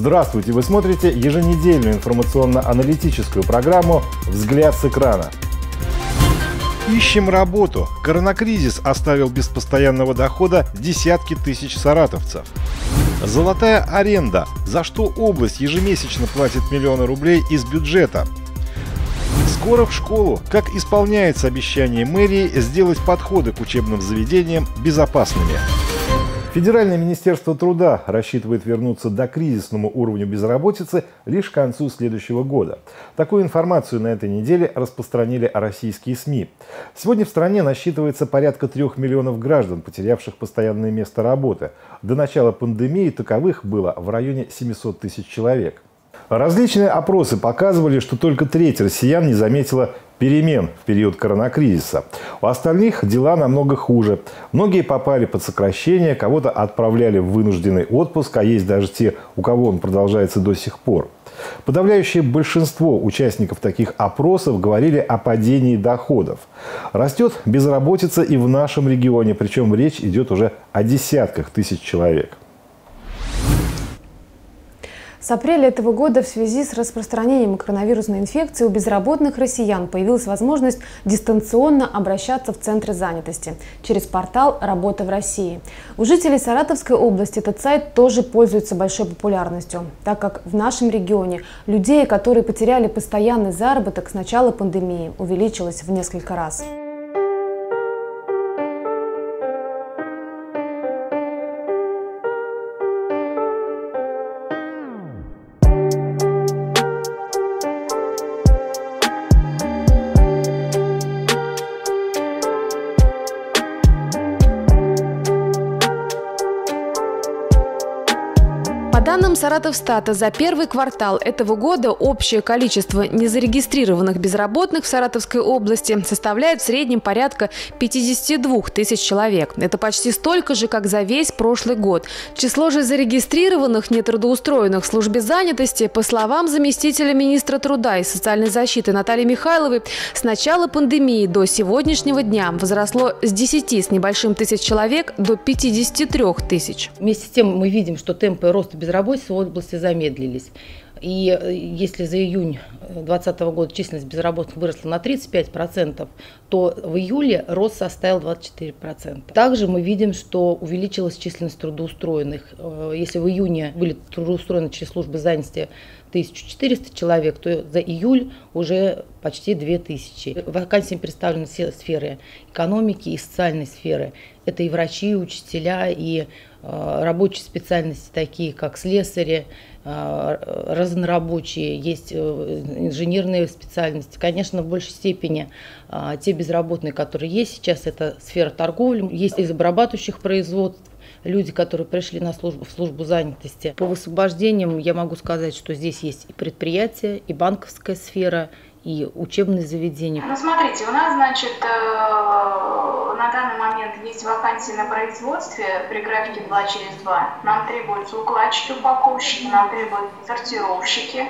Здравствуйте! Вы смотрите еженедельную информационно-аналитическую программу «Взгляд с экрана». Ищем работу. Коронакризис оставил без постоянного дохода десятки тысяч саратовцев. Золотая аренда. За что область ежемесячно платит миллионы рублей из бюджета. Скоро в школу. Как исполняется обещание мэрии сделать подходы к учебным заведениям безопасными. Федеральное министерство труда рассчитывает вернуться до кризисному уровню безработицы лишь к концу следующего года. Такую информацию на этой неделе распространили российские СМИ. Сегодня в стране насчитывается порядка трех миллионов граждан, потерявших постоянное место работы. До начала пандемии таковых было в районе 700 тысяч человек. Различные опросы показывали, что только треть россиян не заметила перемен в период коронакризиса. У остальных дела намного хуже. Многие попали под сокращение, кого-то отправляли в вынужденный отпуск, а есть даже те, у кого он продолжается до сих пор. Подавляющее большинство участников таких опросов говорили о падении доходов. Растет безработица и в нашем регионе, причем речь идет уже о десятках тысяч человек. С апреля этого года в связи с распространением коронавирусной инфекции у безработных россиян появилась возможность дистанционно обращаться в центры занятости через портал «Работа в России». У жителей Саратовской области этот сайт тоже пользуется большой популярностью, так как в нашем регионе людей, которые потеряли постоянный заработок с начала пандемии, увеличилось в несколько раз. Саратовстата, за первый квартал этого года общее количество незарегистрированных безработных в Саратовской области составляет в среднем порядка 52 тысяч человек. Это почти столько же, как за весь прошлый год. Число же зарегистрированных нетрудоустроенных в службе занятости, по словам заместителя министра труда и социальной защиты Натальи Михайловой, с начала пандемии до сегодняшнего дня возросло с 10 с небольшим тысяч человек до 53 тысяч. Вместе с тем мы видим, что темпы роста безработицы в области замедлились. И э, если за июнь 2020 года численность безработных выросла на 35%, то в июле рост составил 24%. Также мы видим, что увеличилась численность трудоустроенных. Э, если в июне были трудоустроены через службы занятости 1400 человек, то за июль уже почти 2000. Вакансии представлены все сферы экономики и социальной сферы. Это и врачи, и учителя, и Э, рабочие специальности, такие как слесари, э, разнорабочие, есть э, инженерные специальности. Конечно, в большей степени те безработные, которые есть сейчас, это сфера торговли, есть из обрабатывающих производств, люди, которые пришли на службу, в службу занятости. По высвобождениям я могу сказать, что здесь есть и предприятия, и банковская сфера, и учебные заведения. Ну, смотрите, у нас, значит, э, на данный момент есть вакансии на производстве при графике 2 через 2. Нам требуются укладчики, упаковщики, нам требуются сортировщики.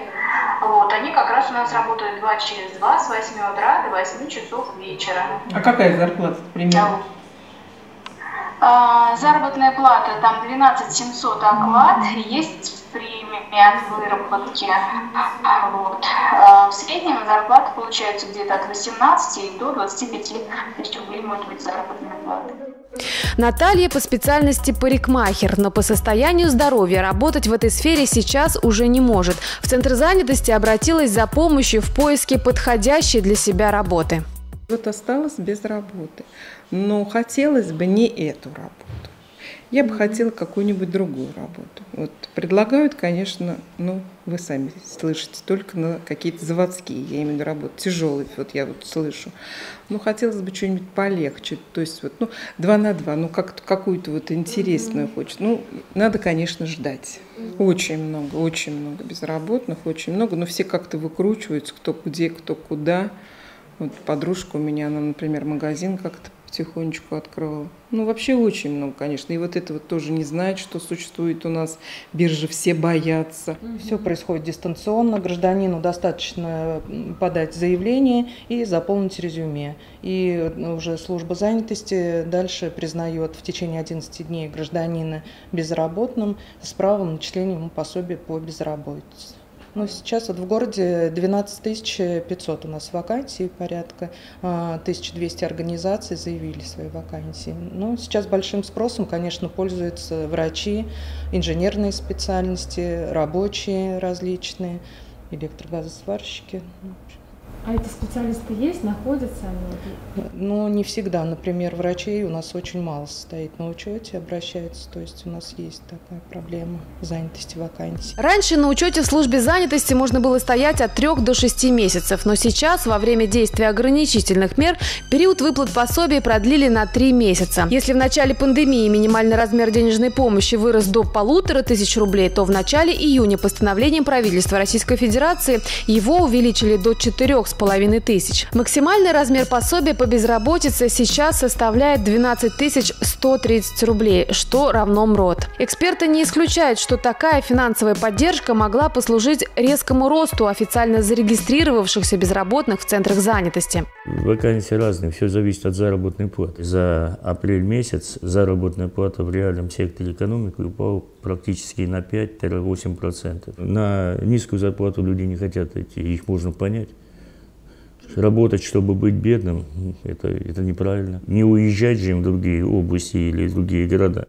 Вот, они как раз у нас работают 2 через 2 с 8 утра до 8 часов вечера. А какая зарплата примерно? Заработная плата там 12 700 оклад, есть премия от выработки. Вот. А, в среднем зарплата получается где-то от 18 до 25 тысяч рублей может быть заработная плата. Наталья по специальности парикмахер, но по состоянию здоровья работать в этой сфере сейчас уже не может. В Центр занятости обратилась за помощью в поиске подходящей для себя работы. Вот осталась без работы, но хотелось бы не эту работу. Я бы хотела какую-нибудь другую работу. Вот предлагают, конечно, ну, вы сами слышите, только на какие-то заводские, я имею в виду работу, тяжелые, вот я вот слышу. Ну, хотелось бы что-нибудь полегче, то есть вот, ну, два на два, ну, как какую-то вот интересную mm-hmm. хочет. Ну, надо, конечно, ждать. Mm-hmm. Очень много, очень много безработных, очень много, но все как-то выкручиваются, кто где, кто куда. Вот подружка у меня, она, например, магазин как-то потихонечку открывал. Ну, вообще очень много, конечно. И вот это вот тоже не знает, что существует у нас биржа, все боятся. Все происходит дистанционно. Гражданину достаточно подать заявление и заполнить резюме. И уже служба занятости дальше признает в течение 11 дней гражданина безработным с правом начисления ему пособия по безработице. Ну, сейчас вот в городе 12 500 у нас вакансий порядка, 1200 а, организаций заявили свои вакансии. Ну, сейчас большим спросом, конечно, пользуются врачи, инженерные специальности, рабочие различные, электрогазосварщики. А эти специалисты есть, находятся они? Ну, не всегда. Например, врачей у нас очень мало состоит на учете, обращаются. То есть у нас есть такая проблема занятости вакансий. Раньше на учете в службе занятости можно было стоять от 3 до 6 месяцев. Но сейчас, во время действия ограничительных мер, период выплат пособий продлили на 3 месяца. Если в начале пандемии минимальный размер денежной помощи вырос до полутора тысяч рублей, то в начале июня постановлением правительства Российской Федерации его увеличили до 4 с половиной тысяч. Максимальный размер пособия по безработице сейчас составляет 12 тысяч 130 рублей, что равно МРОД. Эксперты не исключают, что такая финансовая поддержка могла послужить резкому росту официально зарегистрировавшихся безработных в центрах занятости. Вакансии разные, все зависит от заработной платы. За апрель месяц заработная плата в реальном секторе экономики упала практически на 5-8%. На низкую зарплату люди не хотят идти, их можно понять работать, чтобы быть бедным, это, это неправильно. Не уезжать же им в другие области или в другие города.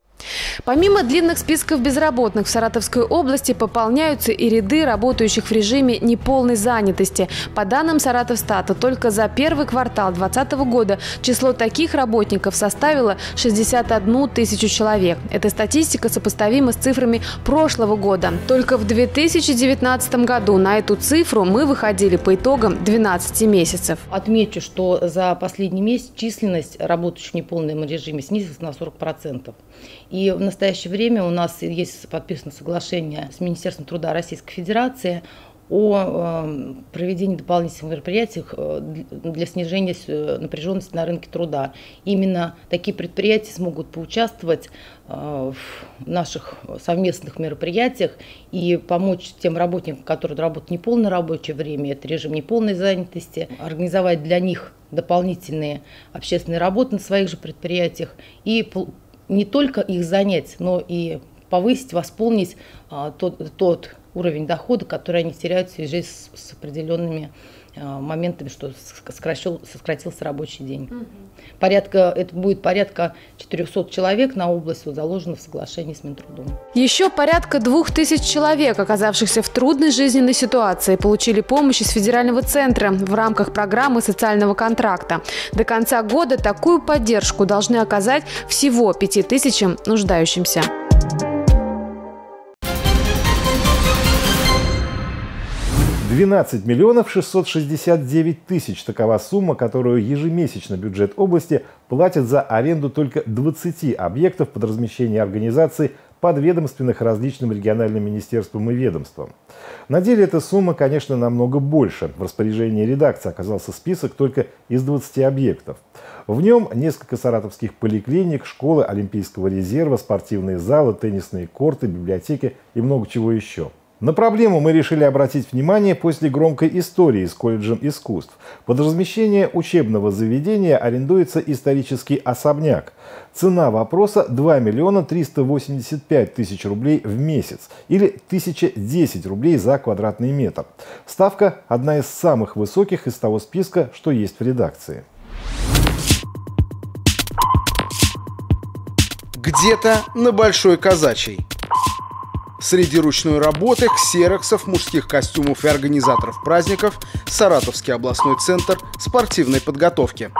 Помимо длинных списков безработных в Саратовской области пополняются и ряды работающих в режиме неполной занятости. По данным Саратовстата, только за первый квартал 2020 года число таких работников составило 61 тысячу человек. Эта статистика сопоставима с цифрами прошлого года. Только в 2019 году на эту цифру мы выходили по итогам 12 месяцев. Отмечу, что за последний месяц численность работающих в неполном режиме снизилась на 40%. И в настоящее время у нас есть подписано соглашение с Министерством труда Российской Федерации о э, проведении дополнительных мероприятий э, для снижения э, напряженности на рынке труда. Именно такие предприятия смогут поучаствовать в наших совместных мероприятиях и помочь тем работникам, которые работают неполное рабочее время, это режим неполной занятости, организовать для них дополнительные общественные работы на своих же предприятиях и не только их занять, но и повысить, восполнить а, тот, тот уровень дохода, который они теряют в связи с, с определенными моментами, что сократил, сократился рабочий день. Угу. Порядка, это будет порядка 400 человек на область, вот, заложено в соглашении с Минтрудом. Еще порядка 2000 человек, оказавшихся в трудной жизненной ситуации, получили помощь из федерального центра в рамках программы социального контракта. До конца года такую поддержку должны оказать всего 5000 нуждающимся. 12 миллионов 669 тысяч – такова сумма, которую ежемесячно бюджет области платит за аренду только 20 объектов под размещение организаций, подведомственных различным региональным министерствам и ведомствам. На деле эта сумма, конечно, намного больше. В распоряжении редакции оказался список только из 20 объектов. В нем несколько саратовских поликлиник, школы Олимпийского резерва, спортивные залы, теннисные корты, библиотеки и много чего еще – на проблему мы решили обратить внимание после громкой истории с колледжем искусств. Под размещение учебного заведения арендуется исторический особняк. Цена вопроса 2 миллиона 385 тысяч рублей в месяц или 1010 рублей за квадратный метр. Ставка одна из самых высоких из того списка, что есть в редакции. Где-то на Большой Казачьей. Среди ручной работы, ксероксов, мужских костюмов и организаторов праздников Саратовский областной центр спортивной подготовки.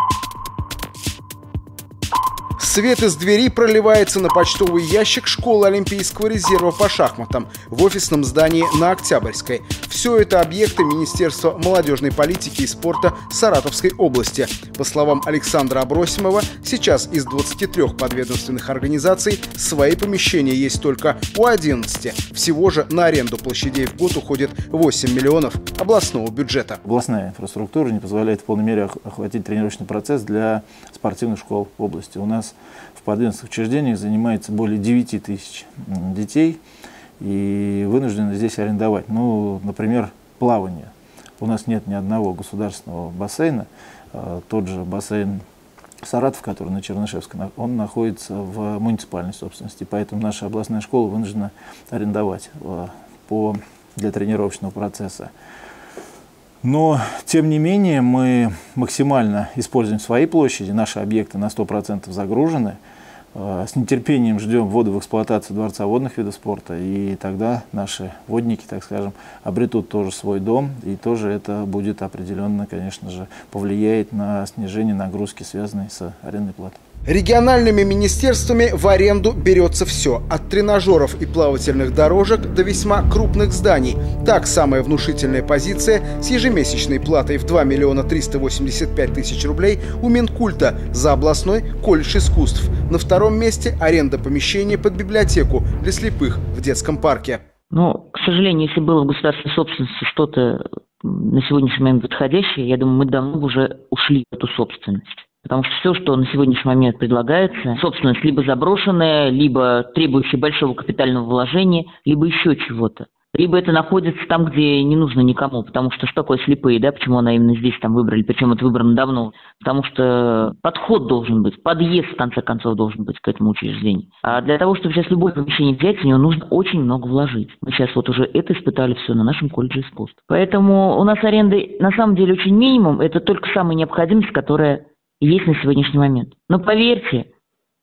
Свет из двери проливается на почтовый ящик школы Олимпийского резерва по шахматам в офисном здании на Октябрьской. Все это объекты Министерства молодежной политики и спорта Саратовской области. По словам Александра Абросимова, сейчас из 23 подведомственных организаций свои помещения есть только у 11. Всего же на аренду площадей в год уходит 8 миллионов областного бюджета. Областная инфраструктура не позволяет в полной мере охватить тренировочный процесс для спортивных школ области. У нас в подведомственных учреждениях занимается более 9 тысяч детей и вынуждены здесь арендовать. Ну, например, плавание. У нас нет ни одного государственного бассейна. А, тот же бассейн Саратов, который на Чернышевской, он находится в муниципальной собственности, поэтому наша областная школа вынуждена арендовать а, по, для тренировочного процесса. Но, тем не менее, мы максимально используем свои площади, наши объекты на 100% загружены. Э, с нетерпением ждем ввода в эксплуатацию Дворца водных видов спорта, и тогда наши водники, так скажем, обретут тоже свой дом, и тоже это будет определенно, конечно же, повлияет на снижение нагрузки, связанной с арендной платой. Региональными министерствами в аренду берется все, от тренажеров и плавательных дорожек до весьма крупных зданий. Так, самая внушительная позиция с ежемесячной платой в 2 миллиона 385 тысяч рублей у Минкульта за областной колледж искусств. На втором месте аренда помещения под библиотеку для слепых в детском парке. Но, к сожалению, если было в государственной собственности что-то на сегодняшний момент подходящее, я думаю, мы давно уже ушли в эту собственность. Потому что все, что на сегодняшний момент предлагается, собственность либо заброшенная, либо требующая большого капитального вложения, либо еще чего-то. Либо это находится там, где не нужно никому, потому что что такое слепые, да, почему она именно здесь там выбрали, причем это выбрано давно, потому что подход должен быть, подъезд в конце концов должен быть к этому учреждению. А для того, чтобы сейчас любое помещение взять, в него нужно очень много вложить. Мы сейчас вот уже это испытали все на нашем колледже искусств. Поэтому у нас аренды на самом деле очень минимум, это только самая необходимость, которая есть на сегодняшний момент. Но поверьте,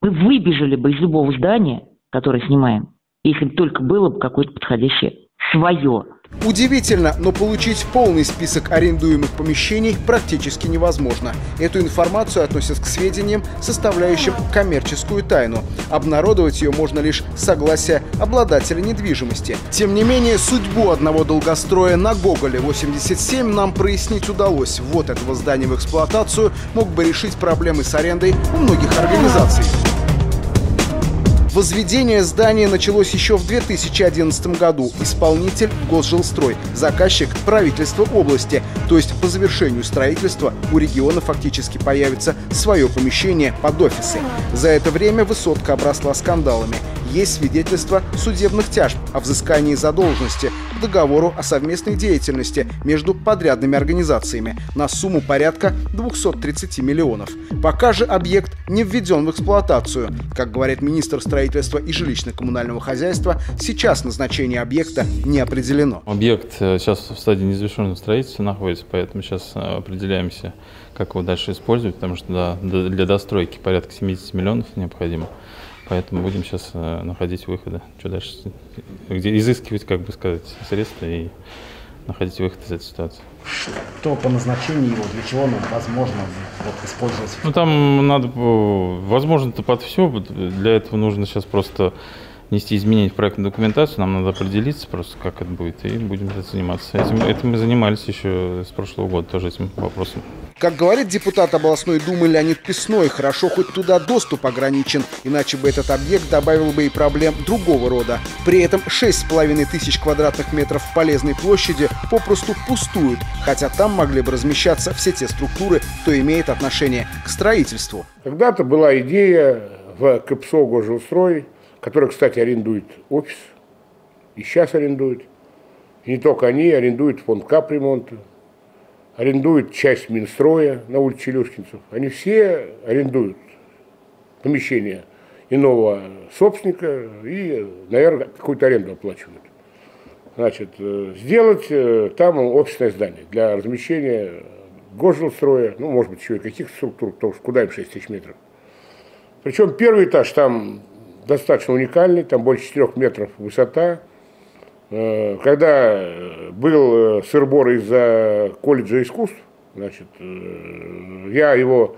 мы выбежали бы из любого здания, которое снимаем, если бы только было бы какое-то подходящее свое. Удивительно, но получить полный список арендуемых помещений практически невозможно. Эту информацию относят к сведениям, составляющим коммерческую тайну. Обнародовать ее можно лишь согласие обладателя недвижимости. Тем не менее, судьбу одного долгостроя на Гоголе 87 нам прояснить удалось. Вот этого здания в эксплуатацию мог бы решить проблемы с арендой у многих организаций. Возведение здания началось еще в 2011 году. Исполнитель – Госжилстрой, заказчик – правительство области. То есть по завершению строительства у региона фактически появится свое помещение под офисы. За это время высотка обросла скандалами есть свидетельство судебных тяжб о взыскании задолженности к договору о совместной деятельности между подрядными организациями на сумму порядка 230 миллионов. Пока же объект не введен в эксплуатацию. Как говорит министр строительства и жилищно-коммунального хозяйства, сейчас назначение объекта не определено. Объект э, сейчас в стадии незавершенного строительства находится, поэтому сейчас э, определяемся, как его дальше использовать, потому что для достройки порядка 70 миллионов необходимо. Поэтому будем сейчас э, находить выходы. Что дальше? Где изыскивать, как бы сказать, средства и находить выход из этой ситуации. Что по назначению его, для чего нам возможно вот, использовать? Ну там надо, возможно-то под все. Для этого нужно сейчас просто нести изменения в проектную документацию, нам надо определиться просто, как это будет, и будем этим заниматься. Этим, этим мы занимались еще с прошлого года, тоже этим вопросом. Как говорит депутат областной думы Леонид Песной, хорошо хоть туда доступ ограничен, иначе бы этот объект добавил бы и проблем другого рода. При этом 6,5 тысяч квадратных метров полезной площади попросту пустуют, хотя там могли бы размещаться все те структуры, кто имеет отношение к строительству. Когда-то была идея в КПСО «Госжилстрой», который, кстати, арендует офис, и сейчас арендует. И не только они, арендуют фонд капремонта, арендуют часть Минстроя на улице Челюшкинцев. Они все арендуют помещение иного собственника и, наверное, какую-то аренду оплачивают. Значит, э, сделать э, там офисное здание для размещения госжилстроя, ну, может быть, еще и каких-то структур, потому что куда им 6 тысяч метров. Причем первый этаж там достаточно уникальный, там больше 4 метров высота, Э, когда был э, сырбор из-за колледжа искусств, значит, э, я его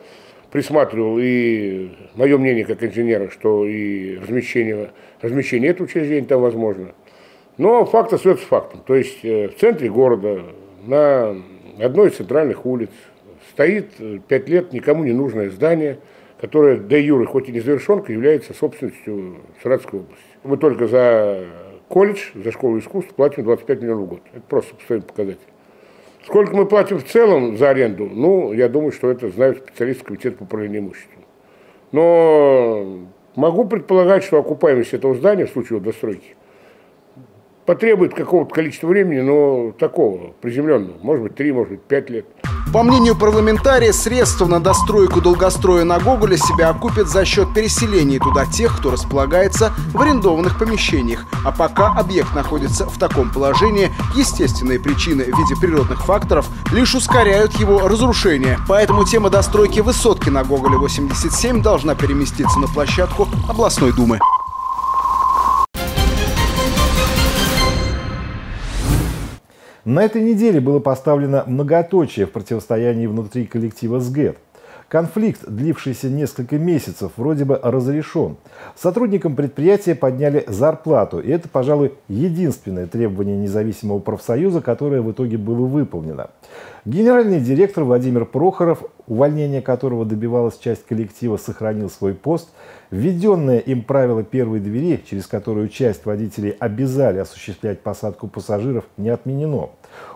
присматривал и мое мнение как инженера, что и размещение, размещение этого учреждения там возможно. Но факт остается фактом. То есть э, в центре города, на одной из центральных улиц, стоит э, пять лет никому не нужное здание, которое де юры, хоть и не завершенка, является собственностью Саратовской области. Мы только за колледж, за школу искусств платим 25 миллионов в год. Это просто постоянный показатель. Сколько мы платим в целом за аренду? Ну, я думаю, что это знают специалисты комитета по управлению имуществом. Но могу предполагать, что окупаемость этого здания в случае его достройки потребует какого-то количества времени, но такого, приземленного. Может быть, три, может быть, пять лет. По мнению парламентария, средства на достройку долгостроя на Гоголя себя окупят за счет переселения туда тех, кто располагается в арендованных помещениях. А пока объект находится в таком положении, естественные причины в виде природных факторов лишь ускоряют его разрушение. Поэтому тема достройки высотки на Гоголе 87 должна переместиться на площадку областной думы. На этой неделе было поставлено многоточие в противостоянии внутри коллектива СГЭТ. Конфликт, длившийся несколько месяцев, вроде бы разрешен. Сотрудникам предприятия подняли зарплату, и это, пожалуй, единственное требование независимого профсоюза, которое в итоге было выполнено. Генеральный директор Владимир Прохоров, увольнение которого добивалась часть коллектива, сохранил свой пост. Введенное им правило первой двери, через которую часть водителей обязали осуществлять посадку пассажиров, не отменено.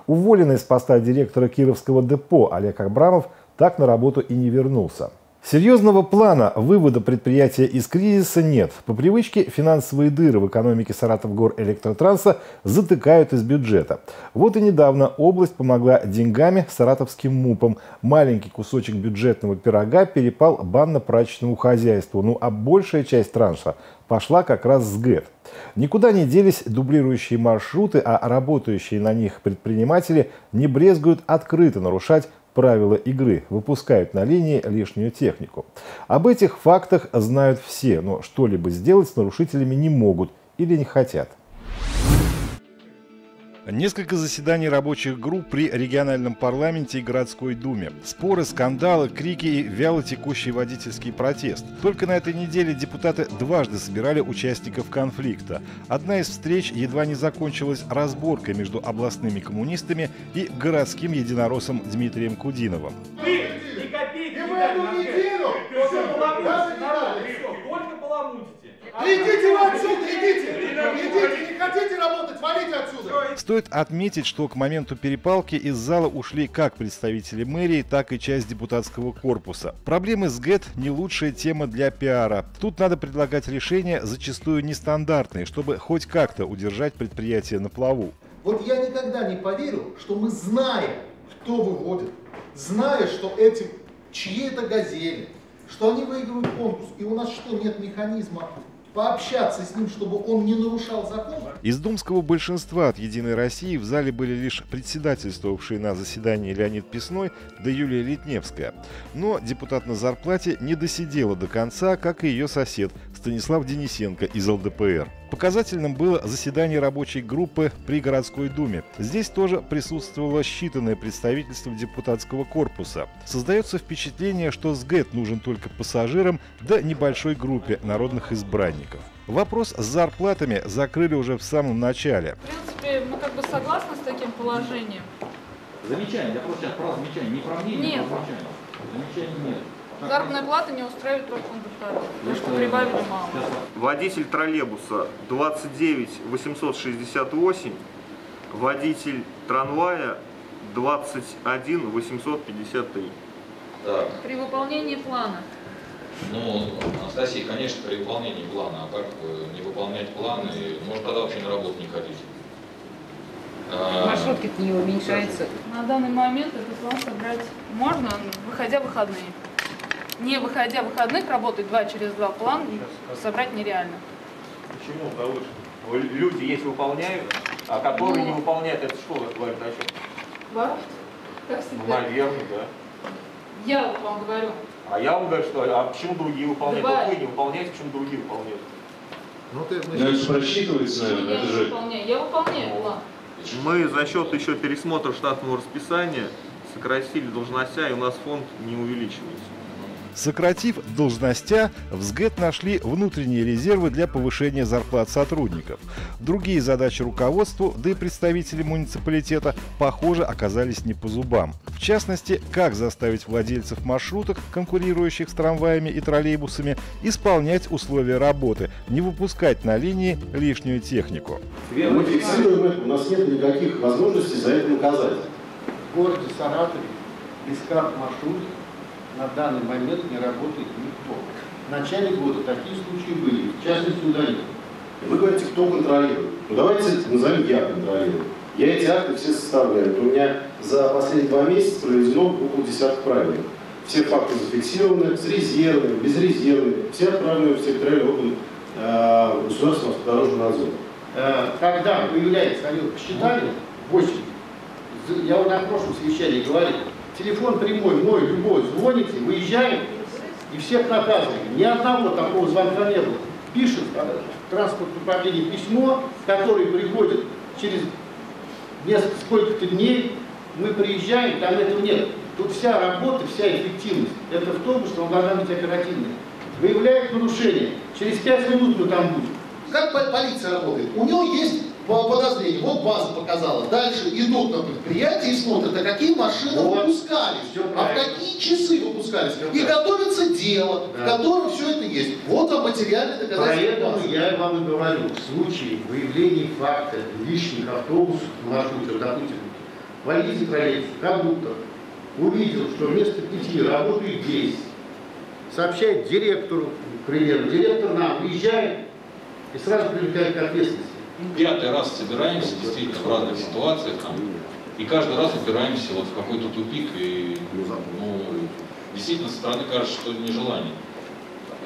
Уволенный с поста директора Кировского депо Олег Абрамов так на работу и не вернулся. Серьезного плана вывода предприятия из кризиса нет. По привычке финансовые дыры в экономике Саратовгор электротранса затыкают из бюджета. Вот и недавно область помогла деньгами саратовским МУПам. Маленький кусочек бюджетного пирога перепал банно-прачечному хозяйству. Ну а большая часть транша пошла как раз с ГЭТ. Никуда не делись дублирующие маршруты, а работающие на них предприниматели не брезгуют открыто нарушать правила игры, выпускают на линии лишнюю технику. Об этих фактах знают все, но что-либо сделать с нарушителями не могут или не хотят. Несколько заседаний рабочих групп при региональном парламенте и городской думе. Споры, скандалы, крики и вяло текущий водительский протест. Только на этой неделе депутаты дважды собирали участников конфликта. Одна из встреч едва не закончилась разборкой между областными коммунистами и городским единороссом Дмитрием Кудиновым. Вы не копейки! И в эту неделю! Только баламутите! Идите вы отсюда, идите! Идите, не хотите работать, валите отсюда! Стоит отметить, что к моменту перепалки из зала ушли как представители мэрии, так и часть депутатского корпуса. Проблемы с ГЭТ не лучшая тема для пиара. Тут надо предлагать решения, зачастую нестандартные, чтобы хоть как-то удержать предприятие на плаву. Вот я никогда не поверю, что мы знаем, кто выводит, зная, что эти чьи это газели, что они выигрывают конкурс, и у нас что, нет механизма пообщаться с ним, чтобы он не нарушал закон. Из думского большинства от «Единой России» в зале были лишь председательствовавшие на заседании Леонид Песной да Юлия Литневская. Но депутат на зарплате не досидела до конца, как и ее сосед Станислав Денисенко из ЛДПР. Показательным было заседание рабочей группы при городской думе. Здесь тоже присутствовало считанное представительство депутатского корпуса. Создается впечатление, что СГЭТ нужен только пассажирам да небольшой группе народных избранников. Вопрос с зарплатами закрыли уже в самом начале. В принципе, мы как бы согласны с таким положением. Замечание, я просто сейчас про замечание, не про мнение, нет. а про замечание. Замечаний нет. Заработная плата не устраивает только кондуктора, потому что прибавили мало. Водитель троллейбуса 29 868, водитель трамвая 21 853. Так. При выполнении плана. Ну, Анастасия, конечно, при выполнении плана, а как не выполнять планы, может тогда вообще на работу не ходить. А, Маршрутки-то не уменьшается. На данный момент этот план собрать можно, выходя в выходные не выходя выходных, работать два через два план собрать нереально. Почему, Галуш? Люди есть выполняют, а которые ну, не выполняют, это что говорит о чем? Воруют, как всегда. Наверное, да. Я вот вам говорю. А я вам говорю, что а почему другие выполняют? Бывает. вы не выполняете, почему другие выполняют? Ну, ты, значит, ну, это просчитывается, наверное, это же... Выполняю. Я выполняю план. Мы за счет еще пересмотра штатного расписания сократили должностя, и у нас фонд не увеличивается. Сократив должностя, в СГЭТ нашли внутренние резервы для повышения зарплат сотрудников. Другие задачи руководству, да и представители муниципалитета, похоже, оказались не по зубам. В частности, как заставить владельцев маршруток, конкурирующих с трамваями и троллейбусами, исполнять условия работы, не выпускать на линии лишнюю технику. Мы фиксируем это, у нас нет никаких возможностей за это наказать. В городе Саратове без карт маршрут на данный момент не работает никто. В начале года такие случаи были, в частности удалили. Вы говорите, кто контролирует. Ну давайте назовем я контролирую. Я эти акты все составляю. У меня за последние два месяца проведено около десятка правил. Все факты зафиксированы, с резервами, без резервами. Все отправлены в территориальный орган э, государственного автодорожного надзора. Э, когда появляется, они посчитали, 8. Я вот на прошлом совещании говорил, телефон прямой мой, любой, звоните, выезжаем и всех наказываем. Ни одного такого звонка не было. Пишет транспортное управление письмо, которое приходит через несколько сколько-то дней, мы приезжаем, там этого нет. Тут вся работа, вся эффективность. Это в том, что он должна быть оперативной. Выявляет нарушение. Через 5 минут мы там будем. Как полиция работает? У него есть подозрение, вот база показала. Дальше идут на предприятие и смотрят, а какие машины вот. выпускались, а в какие часы выпускались. Все и готовится дело, да. в котором все это есть. Вот вам материальное доказательство. Поэтому я вам и говорю, в случае выявления факта лишних автобусов, маршрутов, допустим, водитель троллейбуса, кондуктор, увидел, что вместо пяти работает 10, сообщает директору, к примеру, директор нам приезжает и сразу привлекает к ответственности пятый раз собираемся действительно в разных ситуациях там, и каждый раз упираемся вот в какой-то тупик и ну, действительно со стороны кажется, что нежелание.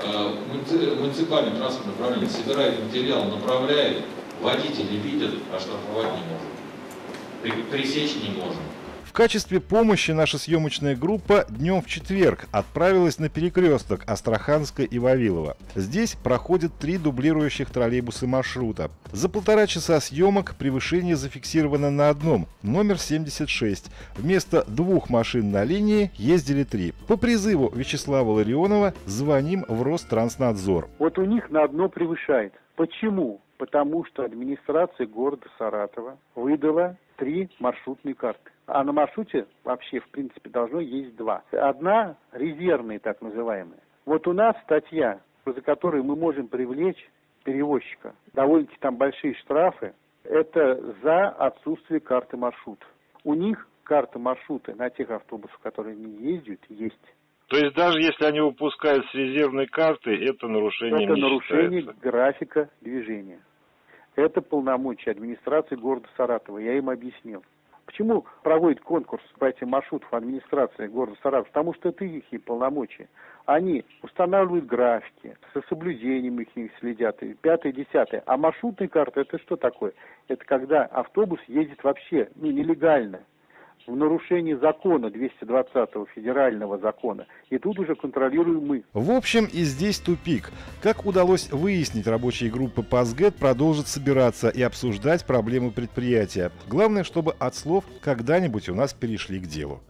А, муниципальное транспортное управление собирает материал, направляет, водители видят, а штрафовать не можем, пресечь не можем. Качестве помощи наша съемочная группа днем в четверг отправилась на перекресток Астраханска и Вавилова. Здесь проходят три дублирующих троллейбусы маршрута. За полтора часа съемок превышение зафиксировано на одном, номер 76. Вместо двух машин на линии ездили три. По призыву Вячеслава Ларионова звоним в Ространснадзор. Вот у них на одно превышает. Почему? Потому что администрация города Саратова выдала три маршрутные карты. А на маршруте вообще, в принципе, должно есть два. Одна резервная, так называемая. Вот у нас статья, за которой мы можем привлечь перевозчика. Довольно-таки там большие штрафы. Это за отсутствие карты маршрута. У них карта маршрута на тех автобусах, которые не ездят, есть. То есть даже если они выпускают с резервной карты, это нарушение Это не нарушение считается. графика движения. Это полномочия администрации города Саратова. Я им объяснил. Почему проводит конкурс по этим маршрутам администрации города Саратов? Потому что это их полномочия. Они устанавливают графики, со соблюдением их следят, и пятое, десятое. А маршрутная карта это что такое? Это когда автобус ездит вообще ну, нелегально в нарушении закона 220-го федерального закона. И тут уже контролируем мы. В общем, и здесь тупик. Как удалось выяснить, рабочие группы по СГЭТ продолжат собираться и обсуждать проблемы предприятия. Главное, чтобы от слов когда-нибудь у нас перешли к делу.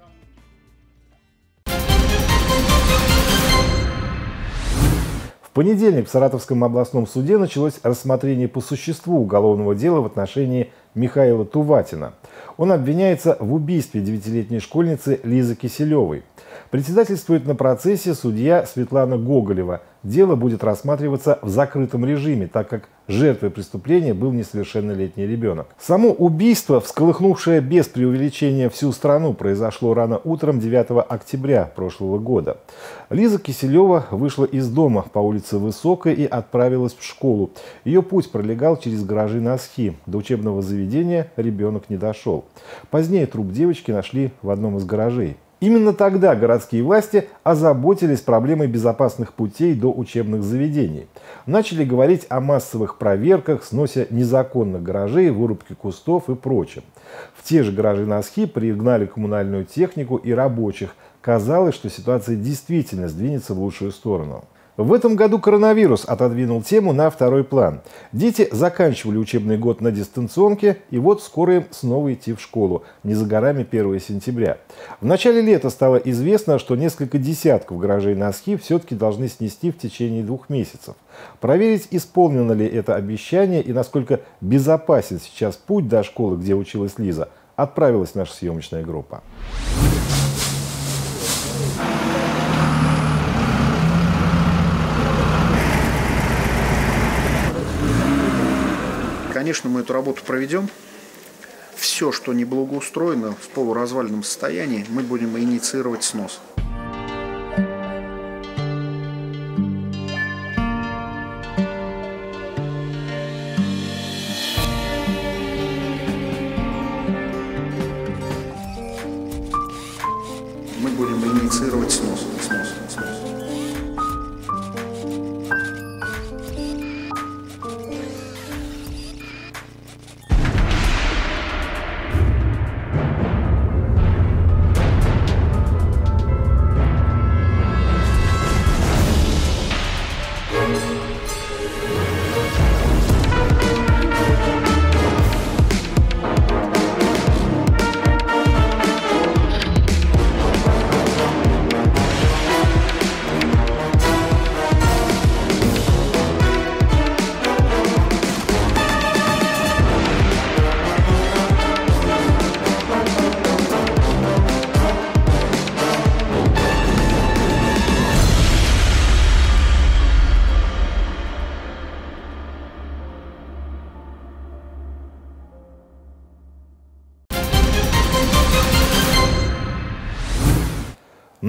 В понедельник в Саратовском областном суде началось рассмотрение по существу уголовного дела в отношении Михаила Туватина. Он обвиняется в убийстве девятилетней школьницы Лизы Киселевой. Председательствует на процессе судья Светлана Гоголева. Дело будет рассматриваться в закрытом режиме, так как жертвой преступления был несовершеннолетний ребенок. Само убийство, всколыхнувшее без преувеличения всю страну, произошло рано утром 9 октября прошлого года. Лиза Киселева вышла из дома по улице Высокой и отправилась в школу. Ее путь пролегал через гаражи Носхи. До учебного заведения ребенок не дошел. Позднее труп девочки нашли в одном из гаражей. Именно тогда городские власти озаботились проблемой безопасных путей до учебных заведений. Начали говорить о массовых проверках, сносе незаконных гаражей, вырубке кустов и прочем. В те же гаражи Носхи пригнали коммунальную технику и рабочих. Казалось, что ситуация действительно сдвинется в лучшую сторону. В этом году коронавирус отодвинул тему на второй план. Дети заканчивали учебный год на дистанционке, и вот скоро им снова идти в школу, не за горами 1 сентября. В начале лета стало известно, что несколько десятков гаражей носки все-таки должны снести в течение двух месяцев. Проверить, исполнено ли это обещание и насколько безопасен сейчас путь до школы, где училась Лиза, отправилась наша съемочная группа. Конечно, мы эту работу проведем. Все, что не благоустроено в полуразваленном состоянии, мы будем инициировать снос.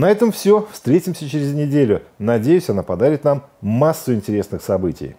На этом все. Встретимся через неделю. Надеюсь, она подарит нам массу интересных событий.